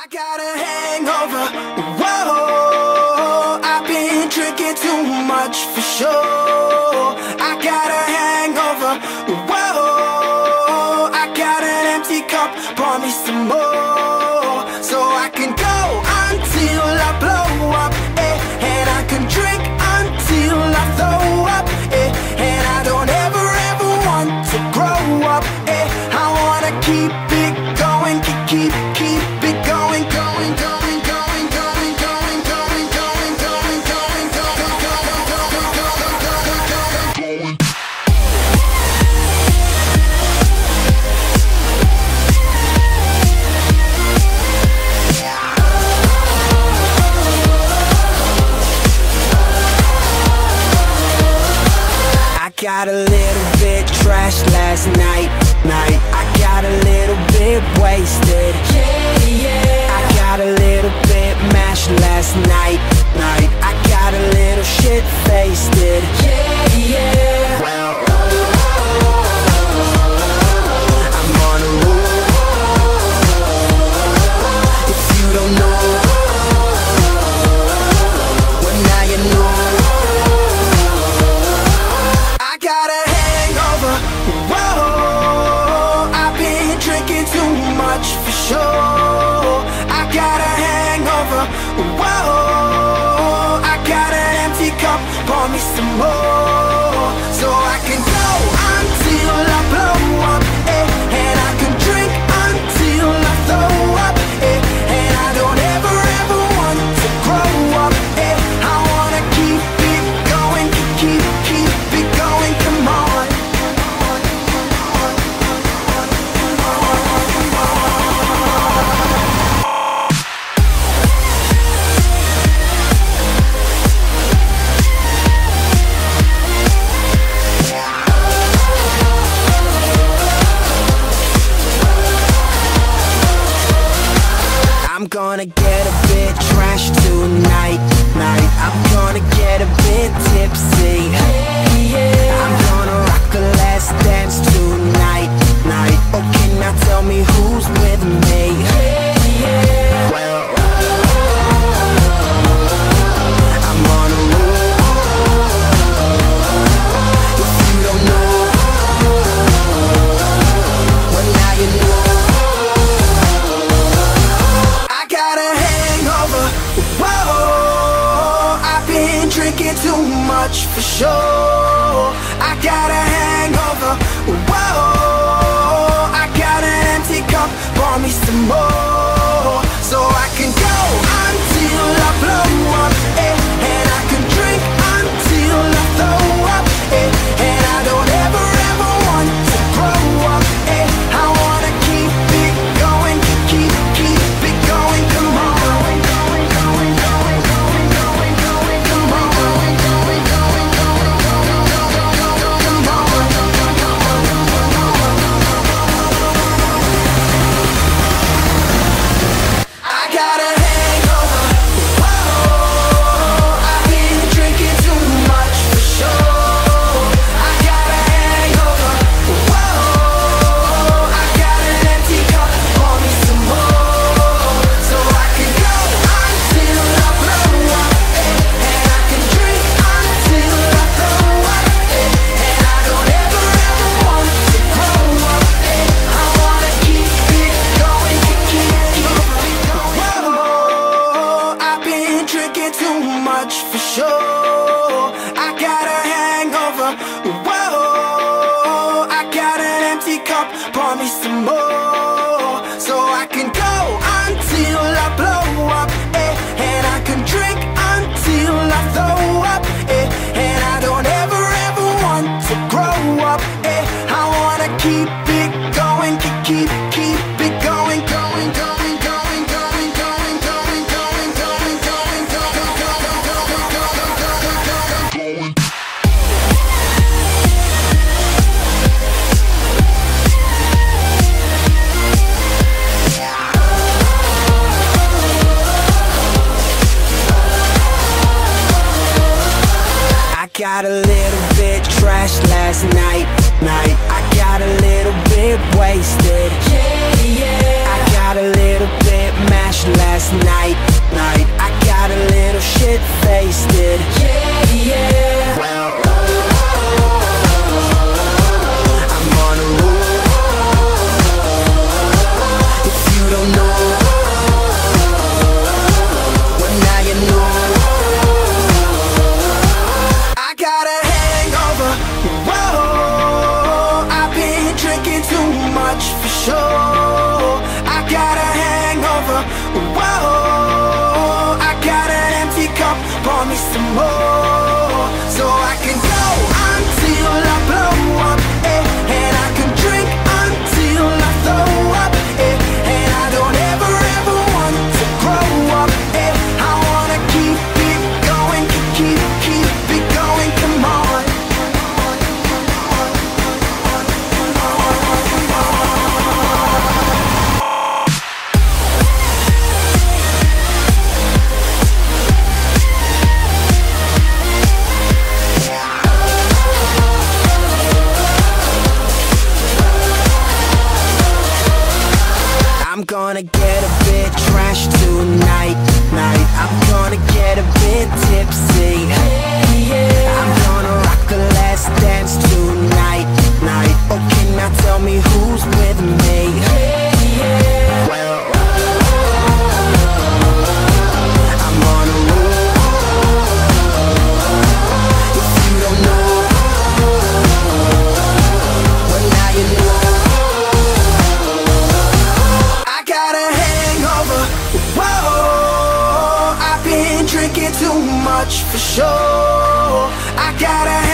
I got a hangover, whoa I've been drinking too much for sure. got a little bit trashed last night, night. I got a little bit wasted. for sure. I got a hangover, whoa. I got an empty cup, pour me some more. gonna get a bit trash tonight, night. I'm gonna get a bit tipsy. show. up, pour me some more. So I can go until I blow up, eh And I can drink until I throw up, eh And I don't ever, ever want to grow up, eh. I wanna keep it going, keep, keep Got a little bit trashed last night, night. gonna get a bit trash tonight, night. I'm gonna get a bit tipsy. Hey, yeah. I gotta